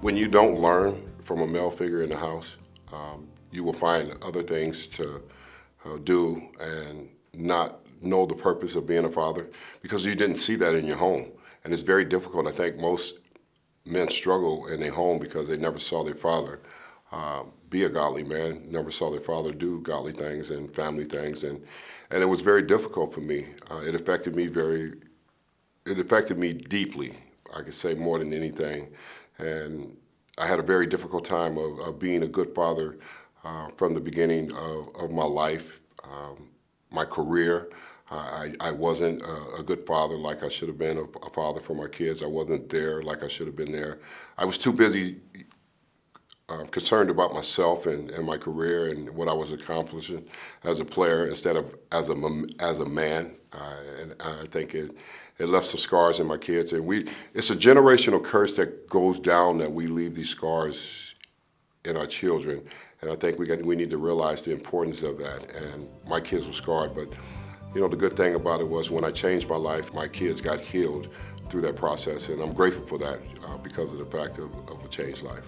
when you don't learn from a male figure in the house, um, you will find other things to uh, do and not know the purpose of being a father because you didn't see that in your home. And it's very difficult. I think most men struggle in their home because they never saw their father uh, be a godly man, never saw their father do godly things and family things. And, and it was very difficult for me. Uh, it affected me very, it affected me deeply, I could say more than anything. And I had a very difficult time of, of being a good father uh, from the beginning of, of my life, um, my career. I, I wasn't a, a, good father like I should have been, a, a, father for my kids. I wasn't there like I should have been there. I was too busy uh, concerned about myself and, and my career and what I was accomplishing as a player instead of as a, as a man. Uh, and I think it, it left some scars in my kids. And we, it's a generational curse that goes down that we leave these scars in our children. And I think we, got, we need to realize the importance of that. And my kids were scarred, but you know, the good thing about it was when I changed my life, my kids got healed through that process. And I'm grateful for that uh, because of the fact of, of a changed life.